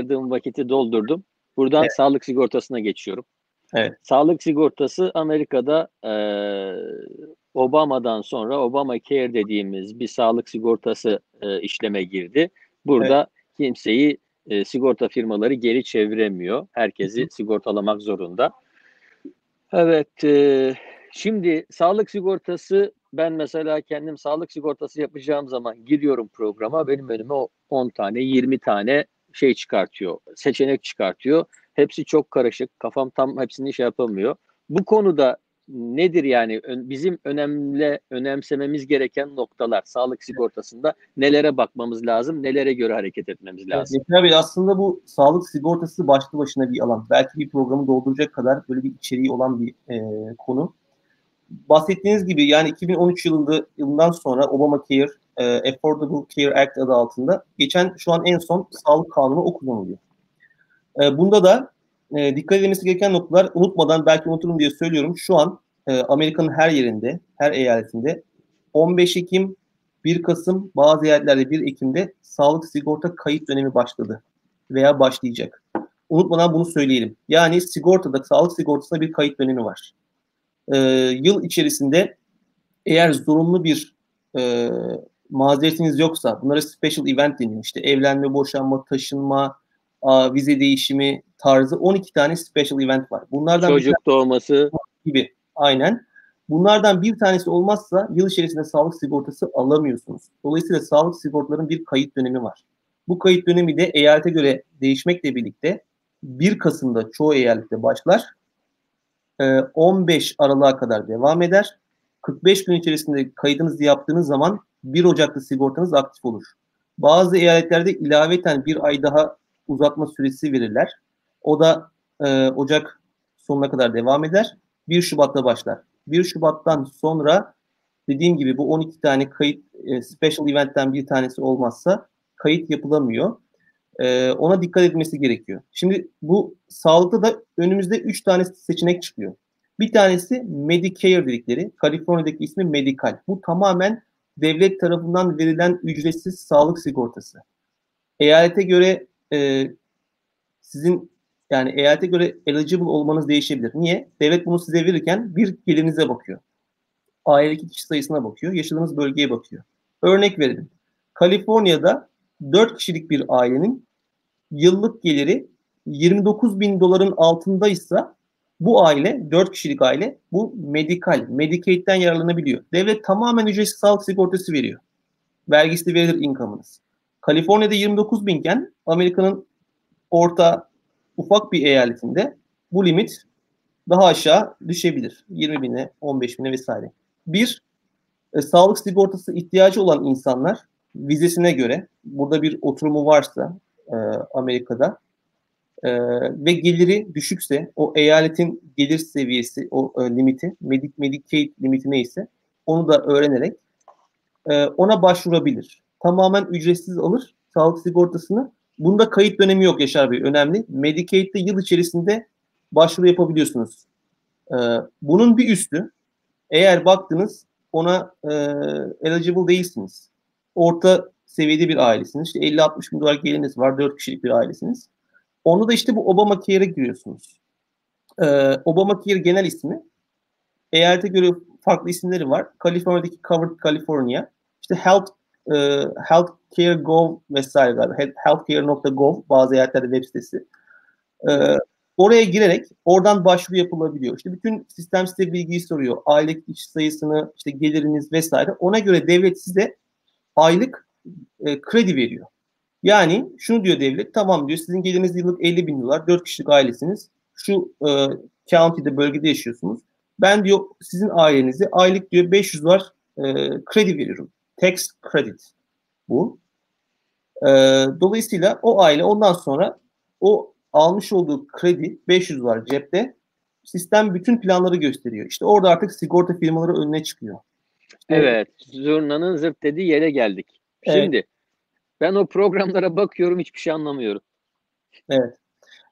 ayırdığım vakiti doldurdum. Buradan Evet. sağlık sigortasına geçiyorum. Evet. Sağlık sigortası Amerika'da e, Obama'dan sonra Obamacare dediğimiz bir sağlık sigortası e, işleme girdi. Burada kimseyi e, sigorta firmaları geri çeviremiyor. Herkesi sigortalamak zorunda. Evet, e, şimdi sağlık sigortası ben mesela kendim sağlık sigortası yapacağım zaman giriyorum programa benim önüme o 10 tane 20 tane şey çıkartıyor, seçenek çıkartıyor. Hepsi çok karışık. Kafam tam hepsini şey yapamıyor. Bu konuda nedir yani bizim önemli önemsememiz gereken noktalar sağlık sigortasında nelere bakmamız lazım, nelere göre hareket etmemiz lazım? Metin Bey aslında bu sağlık sigortası başlı başına bir alan. Belki bir programı dolduracak kadar böyle bir içeriği olan bir e, konu. Bahsettiğiniz gibi yani 2013 yılında yılından sonra Obamacare e, Affordable Care Act adı altında geçen şu an en son sağlık kanunu o kullanılıyor. E, bunda da e, dikkat edilmesi gereken noktalar unutmadan belki unuturum diye söylüyorum. Şu an e, Amerika'nın her yerinde, her eyaletinde 15 Ekim 1 Kasım bazı yerlerde 1 Ekim'de sağlık sigorta kayıt dönemi başladı veya başlayacak. Unutmadan bunu söyleyelim. Yani sigortada, sağlık sigortasında bir kayıt dönemi var. Ee, yıl içerisinde eğer zorunlu bir e, mazeretiniz yoksa bunlara special event deniyor. İşte evlenme, boşanma, taşınma, a, vize değişimi tarzı 12 tane special event var. Bunlardan bir Çocuk doğması, gibi. Aynen. Bunlardan bir tanesi olmazsa yıl içerisinde sağlık sigortası alamıyorsunuz. Dolayısıyla sağlık sigortaların bir kayıt dönemi var. Bu kayıt dönemi de eyalete göre değişmekle birlikte 1 Kasım'da çoğu eyalette başlar. Ee, 15 Aralık'a kadar devam eder. 45 gün içerisinde kaydınızı yaptığınız zaman 1 Ocak'ta sigortanız aktif olur. Bazı eyaletlerde ilaveten bir ay daha uzatma süresi verirler. O da e, Ocak sonuna kadar devam eder. 1 Şubat'ta başlar. 1 Şubat'tan sonra dediğim gibi bu 12 tane kayıt e, special event'ten bir tanesi olmazsa kayıt yapılamıyor. E, ona dikkat edilmesi gerekiyor. Şimdi bu sağlıkta da önümüzde 3 tane seçenek çıkıyor. Bir tanesi Medicare dedikleri, Kaliforniya'daki ismi Medical. Bu tamamen devlet tarafından verilen ücretsiz sağlık sigortası. Eyalete göre e, sizin yani eyalete göre eligible olmanız değişebilir. Niye? Devlet bunu size verirken bir gelirinize bakıyor. Ailedeki kişi sayısına bakıyor. Yaşadığınız bölgeye bakıyor. Örnek verelim. Kaliforniya'da 4 kişilik bir ailenin yıllık geliri 29 bin doların altındaysa bu aile, 4 kişilik aile bu medikal, Medicaid'den yararlanabiliyor. Devlet tamamen ücretsiz sağlık sigortası veriyor. Vergisi verilir income'ınız. Kaliforniya'da 29 binken Amerika'nın orta ufak bir eyaletinde bu limit daha aşağı düşebilir. 20 bine, 15 bine vesaire. Bir, e, sağlık sigortası ihtiyacı olan insanlar vizesine göre burada bir oturumu varsa e, Amerika'da e, ve geliri düşükse o eyaletin gelir seviyesi, o e, limiti, Medi Medicaid limiti neyse onu da öğrenerek e, ona başvurabilir. Tamamen ücretsiz alır sağlık sigortasını. Bunda kayıt dönemi yok Yaşar Bey. Önemli. Medicaid'de yıl içerisinde başvuru yapabiliyorsunuz. E, bunun bir üstü eğer baktınız ona e, eligible değilsiniz. Orta seviyede bir ailesiniz. İşte 50-60 bin dolar geliriniz var. 4 kişilik bir ailesiniz. Onu da işte bu Obamacare'e giriyorsunuz. Ee, Obamacare genel ismi. Eyalete göre farklı isimleri var. Kaliforniya'daki Covered California. İşte Health e, Healthcare Gov vesaire galiba. Healthcare.gov bazı eyaletlerde web sitesi. Ee, oraya girerek oradan başvuru yapılabiliyor. İşte bütün sistem size bilgiyi soruyor. Aile kişi sayısını, işte geliriniz vesaire. Ona göre devlet size aylık e, kredi veriyor. Yani şunu diyor devlet, tamam diyor sizin geliriniz yıllık 50 bin dolar, 4 kişilik ailesiniz. Şu e, county'de, bölgede yaşıyorsunuz. Ben diyor sizin ailenize aylık diyor 500 dolar e, kredi veriyorum. Tax credit bu. E, dolayısıyla o aile ondan sonra o almış olduğu kredi 500 dolar cepte sistem bütün planları gösteriyor. İşte orada artık sigorta firmaları önüne çıkıyor. İşte, evet, zurnanın zırt dediği yere geldik. Evet. Şimdi ben o programlara bakıyorum hiçbir şey anlamıyorum. Evet.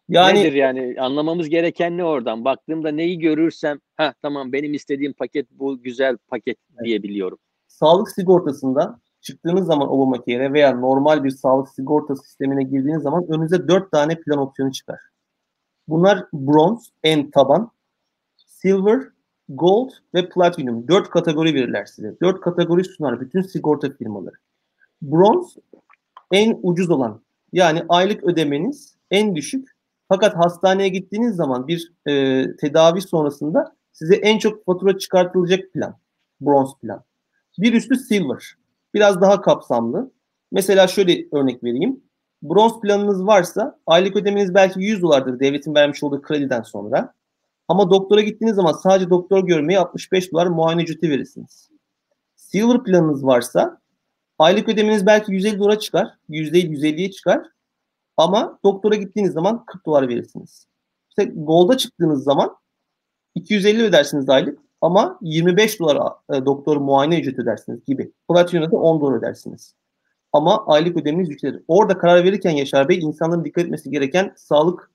Yani Nedir yani anlamamız gereken ne oradan? Baktığımda neyi görürsem ha tamam benim istediğim paket bu güzel paket Evet. diyebiliyorum. sağlık sigortasında çıktığınız zaman Obamacare'e veya normal bir sağlık sigorta sistemine girdiğiniz zaman önünüze dört tane plan opsiyonu çıkar. Bunlar bronze, en taban, silver, gold ve platinum. Dört kategori verirler size. Dört kategori sunar bütün sigorta firmaları. Bronze en ucuz olan. Yani aylık ödemeniz en düşük. Fakat hastaneye gittiğiniz zaman bir e, tedavi sonrasında size en çok fatura çıkartılacak plan. Bronze plan. Bir üstü silver. Biraz daha kapsamlı. Mesela şöyle örnek vereyim. Bronz planınız varsa aylık ödemeniz belki 100 dolardır devletin vermiş olduğu krediden sonra. Ama doktora gittiğiniz zaman sadece doktor görmeye 65 dolar muayene ücreti verirsiniz. Silver planınız varsa aylık ödemeniz belki 150 dolara çıkar. %50 150'ye çıkar. Ama doktora gittiğiniz zaman 40 dolar verirsiniz. İşte Gold'a çıktığınız zaman 250 ödersiniz aylık ama 25 dolar e, doktor muayene ücreti ödersiniz gibi. Platinum'da da 10 dolar ödersiniz. Ama aylık ödemeniz yükselir. Orada karar verirken Yaşar Bey insanların dikkat etmesi gereken sağlık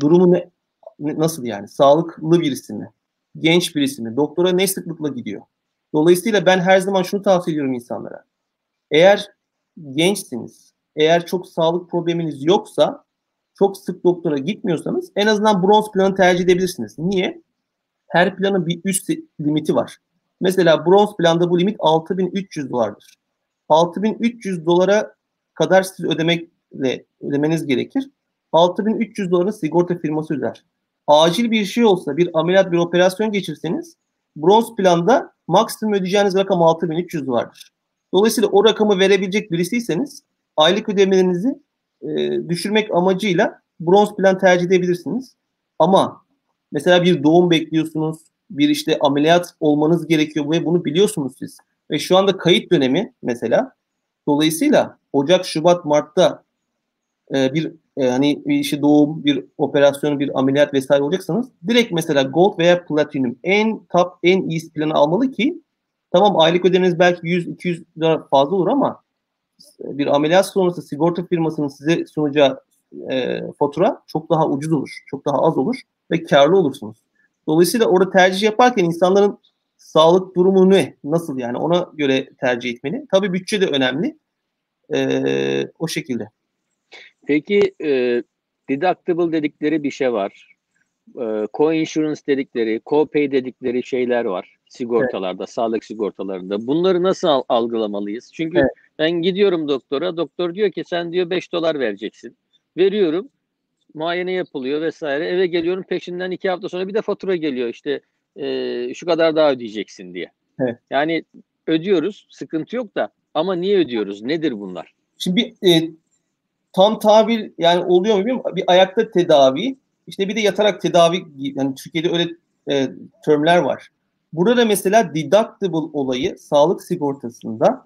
durumu ne, nasıl yani? Sağlıklı birisi mi? Genç birisi mi? Doktora ne sıklıkla gidiyor? Dolayısıyla ben her zaman şunu tavsiye ediyorum insanlara. Eğer gençsiniz, eğer çok sağlık probleminiz yoksa, çok sık doktora gitmiyorsanız en azından bronz planı tercih edebilirsiniz. Niye? Her planın bir üst limiti var. Mesela bronz planda bu limit 6300 dolardır. 6300 dolara kadar siz ödemekle ödemeniz gerekir. 6300 doların sigorta firması öder. Acil bir şey olsa bir ameliyat bir operasyon geçirseniz bronz planda maksimum ödeyeceğiniz rakam 6300 dolardır. Dolayısıyla o rakamı verebilecek birisiyseniz aylık ödemelerinizi e, düşürmek amacıyla bronz plan tercih edebilirsiniz. Ama mesela bir doğum bekliyorsunuz, bir işte ameliyat olmanız gerekiyor ve bunu biliyorsunuz siz. Ve şu anda kayıt dönemi mesela. Dolayısıyla Ocak, Şubat, Mart'ta e, bir e, hani bir işi doğum, bir operasyon, bir ameliyat vesaire olacaksanız direkt mesela Gold veya Platinum en top, en iyi planı almalı ki tamam aylık ödemeniz belki 100-200 lira fazla olur ama bir ameliyat sonrası sigorta firmasının size sunacağı e, fatura çok daha ucuz olur, çok daha az olur ve karlı olursunuz. Dolayısıyla orada tercih yaparken insanların sağlık durumu ne? Nasıl yani? Ona göre tercih etmeli. Tabii bütçe de önemli. Ee, o şekilde. Peki e, deductible dedikleri bir şey var. E, co-insurance dedikleri, co-pay dedikleri şeyler var sigortalarda, evet. sağlık sigortalarında. Bunları nasıl al- algılamalıyız? Çünkü evet. ben gidiyorum doktora, doktor diyor ki sen diyor 5 dolar vereceksin. Veriyorum, muayene yapılıyor vesaire. Eve geliyorum peşinden iki hafta sonra bir de fatura geliyor işte e, şu kadar daha ödeyeceksin diye. Evet. Yani ödüyoruz, sıkıntı yok da ama niye ödüyoruz? Nedir bunlar? Şimdi bir, e, tam tabir yani oluyor mu bilmiyorum. Bir ayakta tedavi, işte bir de yatarak tedavi yani Türkiye'de öyle e, termler var. Burada mesela deductible olayı sağlık sigortasında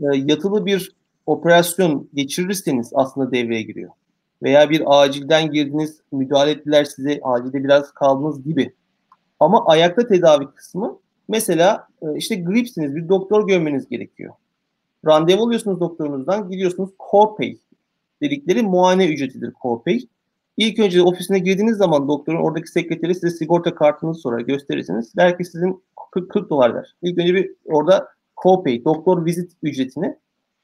e, yatılı bir operasyon geçirirseniz aslında devreye giriyor. Veya bir acilden girdiniz, müdahale ettiler size, acilde biraz kaldınız gibi. Ama ayakta tedavi kısmı mesela e, işte gripsiniz bir doktor görmeniz gerekiyor. Randevu alıyorsunuz doktorunuzdan gidiyorsunuz copay dedikleri muayene ücretidir copay. İlk önce ofisine girdiğiniz zaman doktorun oradaki sekreteri size sigorta kartınızı sorar gösterirsiniz. Der ki sizin 40, 40 dolar ver. İlk önce bir orada copay, doktor vizit ücretini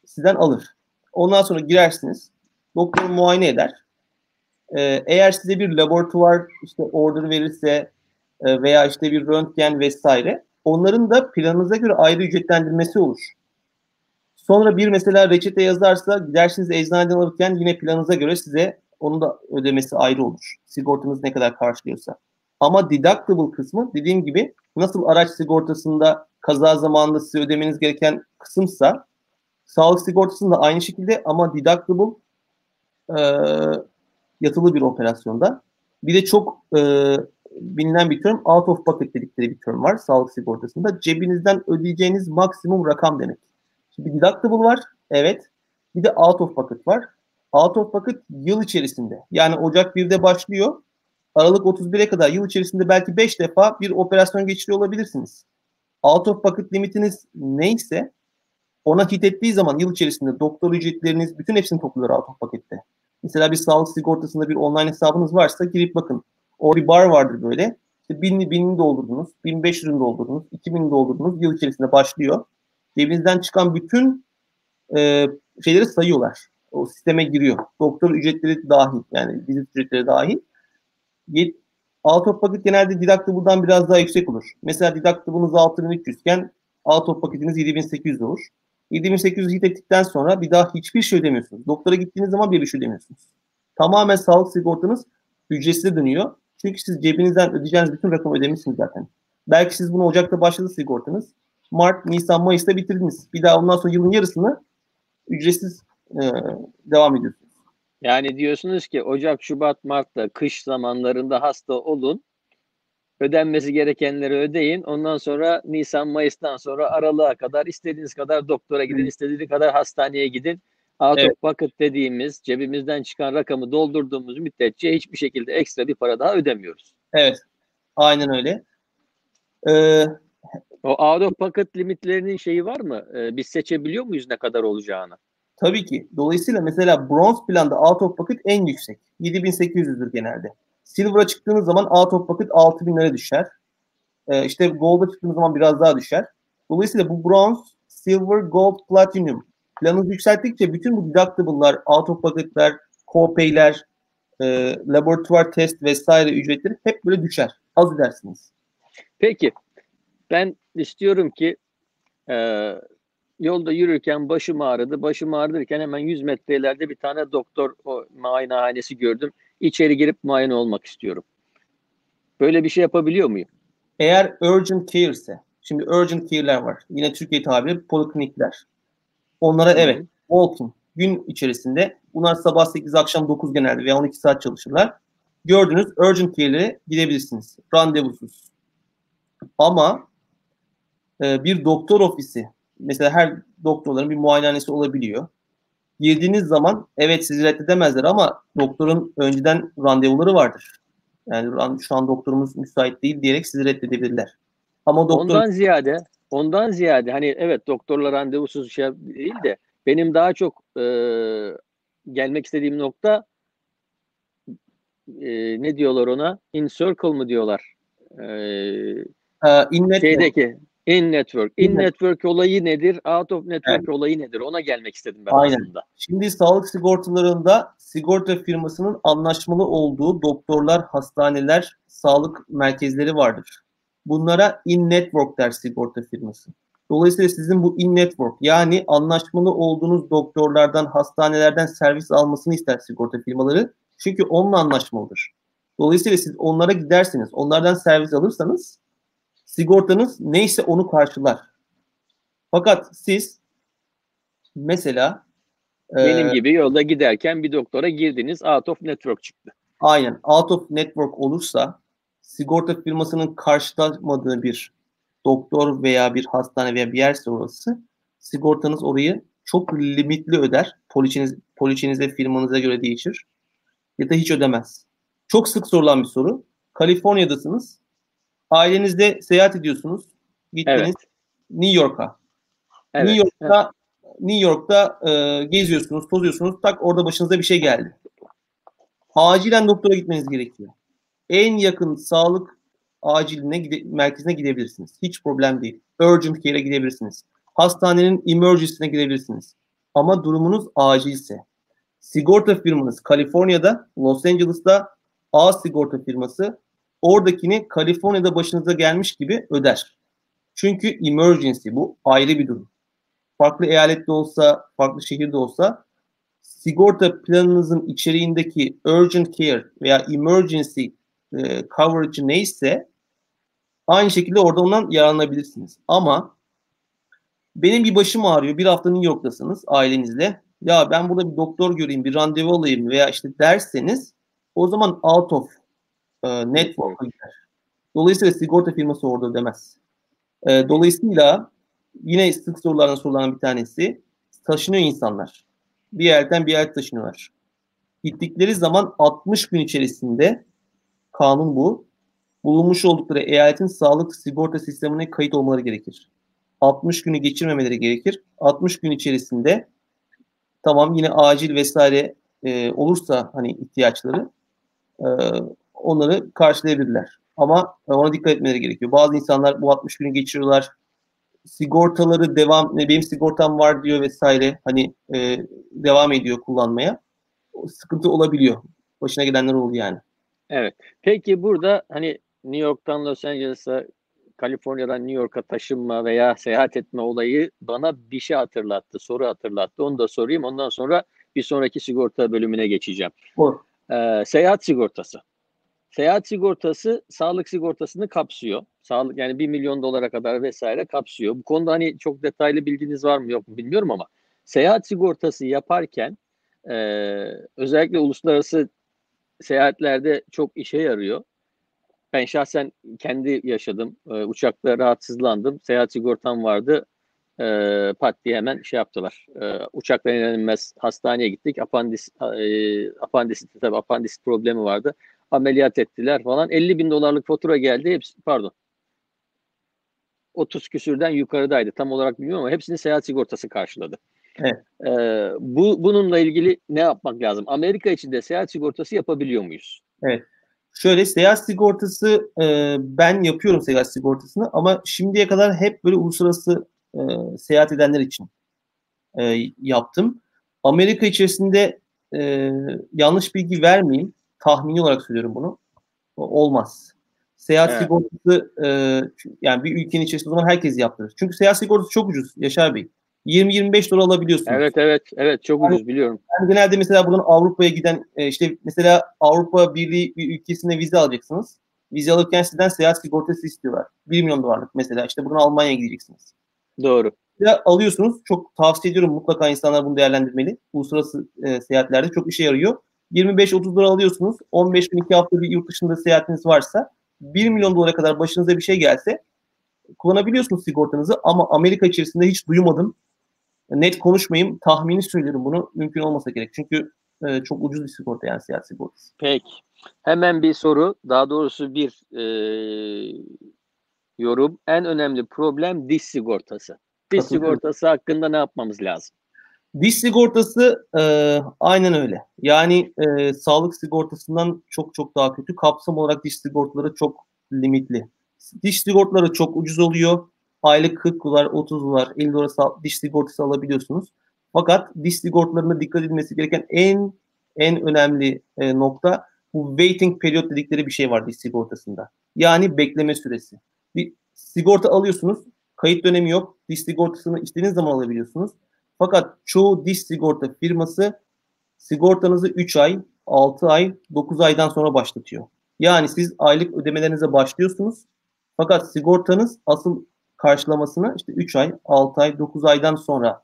sizden alır. Ondan sonra girersiniz. Doktor muayene eder. Ee, eğer size bir laboratuvar işte order verirse e, veya işte bir röntgen vesaire onların da planınıza göre ayrı ücretlendirmesi olur. Sonra bir mesela reçete yazarsa gidersiniz eczaneden alırken yine planınıza göre size onun da ödemesi ayrı olur. Sigortanız ne kadar karşılıyorsa. Ama deductible kısmı dediğim gibi nasıl araç sigortasında kaza zamanında size ödemeniz gereken kısımsa sağlık sigortasında aynı şekilde ama deductible e, yatılı bir operasyonda. Bir de çok e, bilinen bir term out of pocket dedikleri bir term var sağlık sigortasında. Cebinizden ödeyeceğiniz maksimum rakam demek. Şimdi deductible var. Evet. Bir de out of pocket var. Out of pocket yıl içerisinde. Yani Ocak 1'de başlıyor. Aralık 31'e kadar yıl içerisinde belki 5 defa bir operasyon geçiriyor olabilirsiniz. Out of pocket limitiniz neyse ona hit ettiği zaman yıl içerisinde doktor ücretleriniz bütün hepsini topluyor out of pocket'te. Mesela bir sağlık sigortasında bir online hesabınız varsa girip bakın. O bir bar vardır böyle. İşte 1000'ini, 1000'ini doldurdunuz, 1500'ünü doldurdunuz, 2000'ini doldurdunuz. Yıl içerisinde başlıyor. cebinizden çıkan bütün e, şeyleri sayıyorlar. O sisteme giriyor. Doktor ücretleri dahil yani vizit ücretleri dahil. Of pocket genelde deductible'dan biraz daha yüksek olur. Mesela deductible'ınız 6300 iken out of pocket'iniz 7800 olur. 7800 hit ettikten sonra bir daha hiçbir şey ödemiyorsunuz. Doktora gittiğiniz zaman bir şey ödemiyorsunuz. Tamamen sağlık sigortanız ücretsiz dönüyor. Çünkü siz cebinizden ödeyeceğiniz bütün rakamı ödemişsiniz zaten. Belki siz bunu Ocak'ta başladı sigortanız. Mart, Nisan, Mayıs'ta bitirdiniz. Bir daha ondan sonra yılın yarısını ücretsiz e, devam ediyorsunuz. Yani diyorsunuz ki Ocak, Şubat, Mart'ta kış zamanlarında hasta olun. Ödenmesi gerekenleri ödeyin. Ondan sonra Nisan, Mayıs'tan sonra aralığa kadar istediğiniz kadar doktora gidin, evet. istediğiniz kadar hastaneye gidin. Out evet. of pocket dediğimiz cebimizden çıkan rakamı doldurduğumuz müddetçe hiçbir şekilde ekstra bir para daha ödemiyoruz. Evet. Aynen öyle. Ee, o out of pocket limitlerinin şeyi var mı? Ee, biz seçebiliyor muyuz ne kadar olacağını? Tabii ki. Dolayısıyla mesela bronze planda out of pocket en yüksek. 7800'dür genelde. Silver'a çıktığınız zaman out of pocket 6000'lere düşer. Ee, işte gold'a çıktığınız zaman biraz daha düşer. Dolayısıyla bu bronze, silver, gold, platinum planınızı yükselttikçe bütün bu deductible'lar, out of pocket'ler, co-pay'ler, e, laboratuvar test vesaire ücretleri hep böyle düşer. Az ödersiniz. Peki. Ben istiyorum ki e, yolda yürürken başım ağrıdı. Başım ağrırken hemen 100 metre ileride bir tane doktor o muayenehanesi gördüm. İçeri girip muayene olmak istiyorum. Böyle bir şey yapabiliyor muyum? Eğer urgent care ise, şimdi urgent care'ler var. Yine Türkiye tabiri poliklinikler. Onlara Hı-hı. evet walking gün içerisinde bunlar sabah 8 akşam 9 genelde veya 12 saat çalışırlar. Gördünüz urgent care'lere gidebilirsiniz. Randevusuz. Ama e, bir doktor ofisi mesela her doktorların bir muayenehanesi olabiliyor. Girdiğiniz zaman evet sizi reddedemezler ama doktorun önceden randevuları vardır. Yani şu an doktorumuz müsait değil diyerek sizi reddedebilirler. Ama doktor... Ondan ziyade ondan ziyade hani evet doktorla randevusuz şey değil de benim daha çok e, gelmek istediğim nokta e, ne diyorlar ona? In circle mı diyorlar? E, in şeydeki In network. In, in network olayı nedir? Out of network evet. olayı nedir? Ona gelmek istedim ben Aynen. aslında. Şimdi sağlık sigortalarında sigorta firmasının anlaşmalı olduğu doktorlar, hastaneler, sağlık merkezleri vardır. Bunlara in network der sigorta firması. Dolayısıyla sizin bu in network yani anlaşmalı olduğunuz doktorlardan, hastanelerden servis almasını ister sigorta firmaları. Çünkü onunla anlaşmalıdır. Dolayısıyla siz onlara giderseniz, onlardan servis alırsanız sigortanız neyse onu karşılar. Fakat siz mesela benim e, gibi yolda giderken bir doktora girdiniz out of network çıktı. Aynen out of network olursa sigorta firmasının karşılamadığı bir doktor veya bir hastane veya bir yerse orası sigortanız orayı çok limitli öder. Poliçeniz, poliçenize firmanıza göre değişir. Ya da hiç ödemez. Çok sık sorulan bir soru. Kaliforniya'dasınız. Ailenizde seyahat ediyorsunuz. Gittiniz evet. New York'a. Evet. New York'ta evet. New York'ta e, geziyorsunuz, tozuyorsunuz. Tak orada başınıza bir şey geldi. Acilen doktora gitmeniz gerekiyor. En yakın sağlık aciline gide, merkezine gidebilirsiniz. Hiç problem değil. Urgent care'e gidebilirsiniz. Hastanenin emergency'sine gidebilirsiniz. Ama durumunuz acilse. Sigorta firmanız Kaliforniya'da, Los Angeles'ta A sigorta firması oradakini Kaliforniya'da başınıza gelmiş gibi öder. Çünkü emergency bu ayrı bir durum. Farklı eyalette olsa, farklı şehirde olsa sigorta planınızın içeriğindeki urgent care veya emergency e, coverage neyse aynı şekilde orada ondan yararlanabilirsiniz. Ama benim bir başım ağrıyor. Bir hafta New York'tasınız ailenizle. Ya ben burada bir doktor göreyim, bir randevu alayım veya işte derseniz o zaman out of e, network'a gider. Dolayısıyla sigorta firması orada ödemez. E, dolayısıyla yine sık sorulardan sorulan bir tanesi taşınıyor insanlar. Bir yerden bir yer taşınıyorlar. Gittikleri zaman 60 gün içerisinde kanun bu. Bulunmuş oldukları eyaletin sağlık sigorta sistemine kayıt olmaları gerekir. 60 günü geçirmemeleri gerekir. 60 gün içerisinde tamam yine acil vesaire e, olursa hani ihtiyaçları e, onları karşılayabilirler. Ama ona dikkat etmeleri gerekiyor. Bazı insanlar bu 60 günü geçiriyorlar. sigortaları devam benim sigortam var diyor vesaire hani e, devam ediyor kullanmaya sıkıntı olabiliyor. Başına gelenler oldu yani. Evet. Peki burada hani New York'tan Los Angeles'a Kaliforniya'dan New York'a taşınma veya seyahat etme olayı bana bir şey hatırlattı, soru hatırlattı. Onu da sorayım. Ondan sonra bir sonraki sigorta bölümüne geçeceğim. Ee, seyahat sigortası. Seyahat sigortası sağlık sigortasını kapsıyor. Sağlık yani 1 milyon dolara kadar vesaire kapsıyor. Bu konuda hani çok detaylı bilginiz var mı yok mu bilmiyorum ama seyahat sigortası yaparken e, özellikle uluslararası seyahatlerde çok işe yarıyor. Ben şahsen kendi yaşadım. E, uçakta rahatsızlandım. Seyahat sigortam vardı. E, pat diye hemen şey yaptılar. E, uçaktan inanılmaz hastaneye gittik. Apandis, e, apandisit, tabii apandisit problemi vardı. Ameliyat ettiler falan. 50 bin dolarlık fatura geldi. Hepsi, pardon. 30 küsürden yukarıdaydı. Tam olarak bilmiyorum ama hepsini seyahat sigortası karşıladı. Evet. Ee, bu bununla ilgili ne yapmak lazım? Amerika içinde seyahat sigortası yapabiliyor muyuz? Evet. Şöyle seyahat sigortası e, ben yapıyorum seyahat sigortasını ama şimdiye kadar hep böyle uluslararası e, seyahat edenler için e, yaptım. Amerika içerisinde e, yanlış bilgi vermeyeyim. Tahmini olarak söylüyorum bunu. Olmaz. Seyahat evet. sigortası e, yani bir ülkenin içerisinde o zaman herkes yaptırır. Çünkü seyahat sigortası çok ucuz Yaşar Bey. 20-25 dolar alabiliyorsunuz. Evet evet evet çok yani, ucuz biliyorum. Yani genelde mesela buradan Avrupa'ya giden e, işte mesela Avrupa Birliği bir ülkesine vize alacaksınız. Vize alırken sizden seyahat sigortası istiyorlar. 1 milyon dolarlık mesela işte buradan Almanya'ya gideceksiniz. Doğru. Ya alıyorsunuz. Çok tavsiye ediyorum mutlaka insanlar bunu değerlendirmeli. Uluslararası e, seyahatlerde çok işe yarıyor. 25-30 dolar alıyorsunuz. 15 gün 2 hafta bir yurt dışında seyahatiniz varsa 1 milyon dolara kadar başınıza bir şey gelse kullanabiliyorsunuz sigortanızı ama Amerika içerisinde hiç duymadım net konuşmayayım. Tahmini söylüyorum bunu. Mümkün olmasa gerek. Çünkü e, çok ucuz bir sigorta yani seyahat sigortası. Peki. Hemen bir soru. Daha doğrusu bir e, yorum. En önemli problem diş sigortası. Diş sigortası hakkında ne yapmamız lazım? Diş sigortası e, aynen öyle. Yani e, sağlık sigortasından çok çok daha kötü. Kapsam olarak diş sigortaları çok limitli. Diş sigortaları çok ucuz oluyor aylık 40 dolar, 30 dolar, 50 dolar diş sigortası alabiliyorsunuz. Fakat diş sigortalarında dikkat edilmesi gereken en en önemli e, nokta bu waiting period dedikleri bir şey var diş sigortasında. Yani bekleme süresi. Bir sigorta alıyorsunuz, kayıt dönemi yok. Diş sigortasını istediğiniz zaman alabiliyorsunuz. Fakat çoğu diş sigorta firması sigortanızı 3 ay, 6 ay, 9 aydan sonra başlatıyor. Yani siz aylık ödemelerinize başlıyorsunuz. Fakat sigortanız asıl karşılamasını işte 3 ay, 6 ay, 9 aydan sonra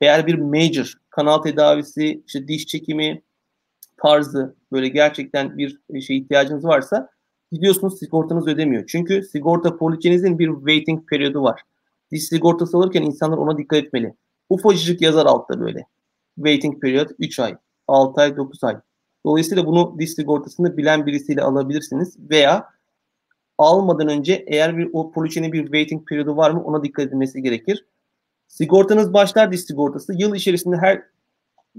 eğer bir major kanal tedavisi, işte diş çekimi tarzı böyle gerçekten bir şey ihtiyacınız varsa gidiyorsunuz sigortanız ödemiyor. Çünkü sigorta poliçenizin bir waiting periyodu var. Diş sigortası alırken insanlar ona dikkat etmeli. Ufacık yazar altta böyle. Waiting period 3 ay, 6 ay, 9 ay. Dolayısıyla bunu diş sigortasını bilen birisiyle alabilirsiniz veya almadan önce eğer bir o poliçenin bir waiting periyodu var mı ona dikkat edilmesi gerekir. Sigortanız başlar diş sigortası. Yıl içerisinde her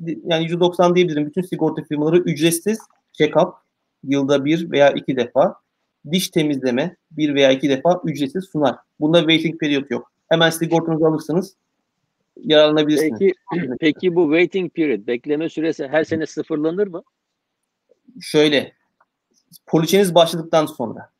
yani %90 diyebilirim bütün sigorta firmaları ücretsiz check-up yılda bir veya iki defa diş temizleme bir veya iki defa ücretsiz sunar. Bunda waiting period yok. Hemen sigortanızı alırsınız yararlanabilirsiniz. Peki, peki bu waiting period bekleme süresi her sene sıfırlanır mı? Şöyle poliçeniz başladıktan sonra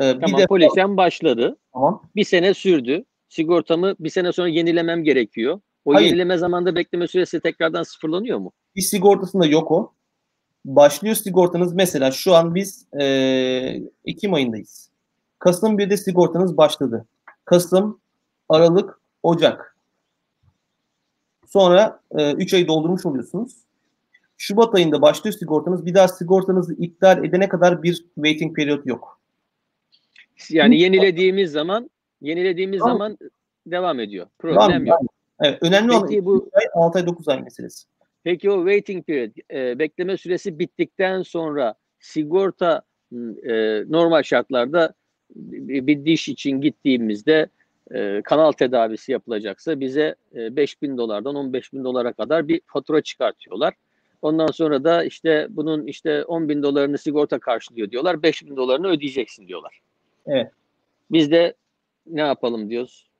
ee, tamam bir polisen başladı. Tamam. Bir sene sürdü. Sigortamı bir sene sonra yenilemem gerekiyor. O Hayır. yenileme zamanda bekleme süresi tekrardan sıfırlanıyor mu? Bir sigortasında yok o. Başlıyor sigortanız mesela şu an biz e, Ekim ayındayız. Kasım 1'de sigortanız başladı. Kasım, Aralık, Ocak. Sonra e, 3 ayı doldurmuş oluyorsunuz. Şubat ayında başlıyor sigortanız. Bir daha sigortanızı iptal edene kadar bir waiting period yok. Yani yenilediğimiz zaman yenilediğimiz tamam. zaman devam ediyor. Problem tamam, yok. Evet, önemli Peki, olan bu, ay, 6 ay 9 ay meselesi. Peki o waiting period e, bekleme süresi bittikten sonra sigorta e, normal şartlarda bir, bir diş için gittiğimizde e, kanal tedavisi yapılacaksa bize e, 5 bin dolardan 15 bin dolara kadar bir fatura çıkartıyorlar. Ondan sonra da işte bunun işte 10 bin dolarını sigorta karşılıyor diyorlar. 5 bin dolarını ödeyeceksin diyorlar. Evet. Biz de ne yapalım diyoruz?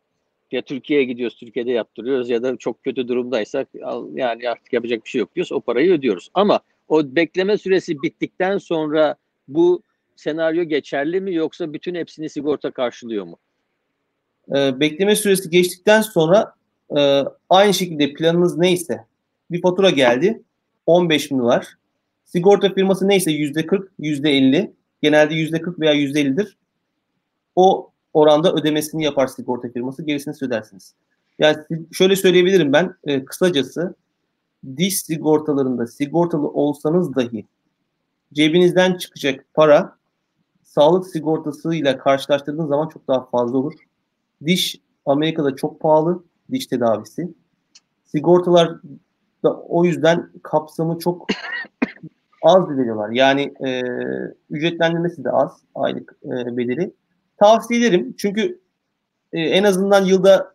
ya Türkiye'ye gidiyoruz, Türkiye'de yaptırıyoruz ya da çok kötü durumdaysak yani artık yapacak bir şey yok diyoruz. O parayı ödüyoruz. Ama o bekleme süresi bittikten sonra bu senaryo geçerli mi yoksa bütün hepsini sigorta karşılıyor mu? Ee, bekleme süresi geçtikten sonra e, aynı şekilde planınız neyse bir fatura geldi 15 bin dolar. Sigorta firması neyse %40, %50 genelde %40 veya %50'dir. O oranda ödemesini yapar sigorta firması. Gerisini siz ödersiniz. Yani şöyle söyleyebilirim ben e, kısacası diş sigortalarında sigortalı olsanız dahi cebinizden çıkacak para sağlık sigortasıyla karşılaştırdığınız zaman çok daha fazla olur. Diş Amerika'da çok pahalı diş tedavisi. Sigortalar da o yüzden kapsamı çok az veriyorlar. Yani e, ücretlendirmesi de az aylık e, bedeli. Tavsiye ederim çünkü e, en azından yılda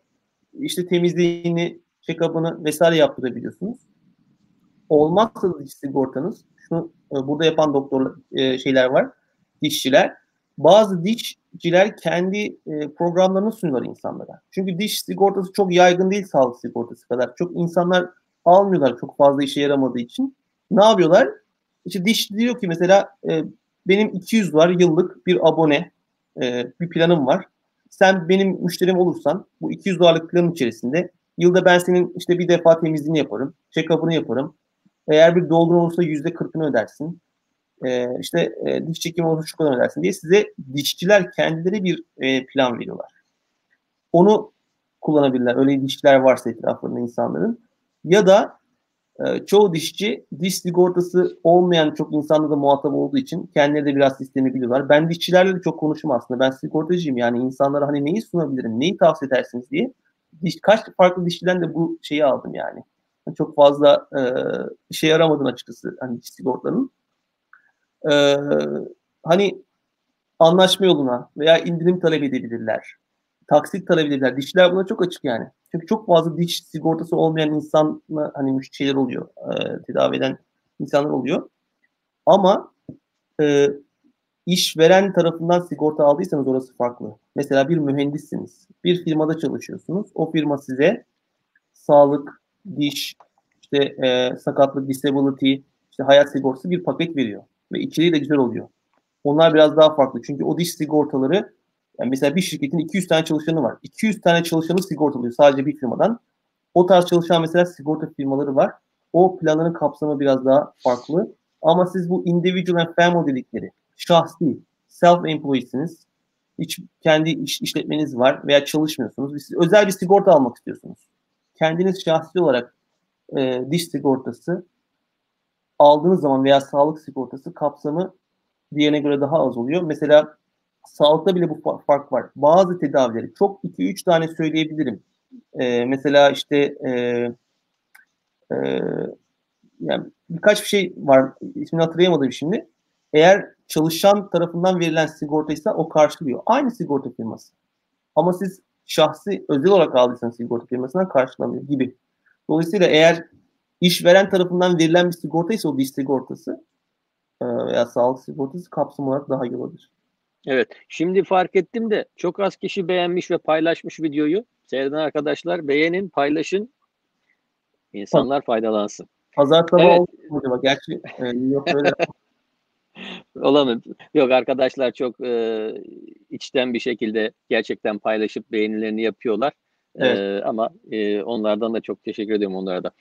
işte temizliğini, check-up'ını vesaire yaptırabiliyorsunuz. Olmazsa diş sigortanız, şunu e, burada yapan doktor e, şeyler var, dişçiler. Bazı dişçiler kendi e, programlarını sunuyorlar insanlara. Çünkü diş sigortası çok yaygın değil sağlık sigortası kadar. Çok insanlar almıyorlar çok fazla işe yaramadığı için. Ne yapıyorlar? İşte diş diyor ki mesela e, benim 200 dolar yıllık bir abone e, bir planım var. Sen benim müşterim olursan bu 200 dolarlık planın içerisinde yılda ben senin işte bir defa temizliğini yaparım, check-up'ını yaparım. Eğer bir dolgun olursa yüzde kırkını ödersin. E, işte e, diş çekimi olursa şu kadar ödersin diye size dişçiler kendileri bir e, plan veriyorlar. Onu kullanabilirler. Öyle dişçiler varsa etrafında insanların. Ya da e, çoğu dişçi diş sigortası olmayan çok insanla da muhatap olduğu için kendileri de biraz sistemi biliyorlar. Ben dişçilerle de çok konuşum aslında. Ben sigortacıyım yani insanlara hani neyi sunabilirim, neyi tavsiye edersiniz diye. Diş, kaç farklı dişçiden de bu şeyi aldım yani. Çok fazla e, işe yaramadın açıkçası hani diş sigortanın. E, hani anlaşma yoluna veya indirim talep edebilirler. Taksit talep edebilirler. Dişçiler buna çok açık yani. Çünkü çok fazla diş sigortası olmayan insanla hani müşteriler oluyor. E, tedavi eden insanlar oluyor. Ama e, işveren tarafından sigorta aldıysanız orası farklı. Mesela bir mühendissiniz. Bir firmada çalışıyorsunuz. O firma size sağlık, diş, işte e, sakatlık, disability, işte hayat sigortası bir paket veriyor. Ve içeriği de güzel oluyor. Onlar biraz daha farklı. Çünkü o diş sigortaları yani mesela bir şirketin 200 tane çalışanı var. 200 tane çalışanı sigortalıyor sadece bir firmadan. O tarz çalışan mesela sigorta firmaları var. O planların kapsamı biraz daha farklı. Ama siz bu individual and family dedikleri şahsi, self-employed'siniz. Hiç kendi iş, işletmeniz var veya çalışmıyorsunuz. Siz özel bir sigorta almak istiyorsunuz. Kendiniz şahsi olarak e, diş sigortası aldığınız zaman veya sağlık sigortası kapsamı diğerine göre daha az oluyor. Mesela sağlıkta bile bu fark var. Bazı tedavileri çok 2-3 tane söyleyebilirim. Ee, mesela işte e, e, yani birkaç bir şey var. İsmini hatırlayamadım şimdi. Eğer çalışan tarafından verilen sigortaysa o karşılıyor. Aynı sigorta firması. Ama siz şahsi özel olarak aldıysanız sigorta firmasından karşılamıyor gibi. Dolayısıyla eğer işveren tarafından verilen bir sigortaysa o diş sigortası e, veya sağlık sigortası kapsam olarak daha iyi olabilir. Evet. Şimdi fark ettim de çok az kişi beğenmiş ve paylaşmış videoyu. Seyreden arkadaşlar beğenin, paylaşın. İnsanlar faydalansın. Pazar sabahı evet. acaba? Gerçi e, yok öyle. Olamaz. Yok arkadaşlar çok e, içten bir şekilde gerçekten paylaşıp beğenilerini yapıyorlar. Evet. E, ama e, onlardan da çok teşekkür ediyorum onlara da.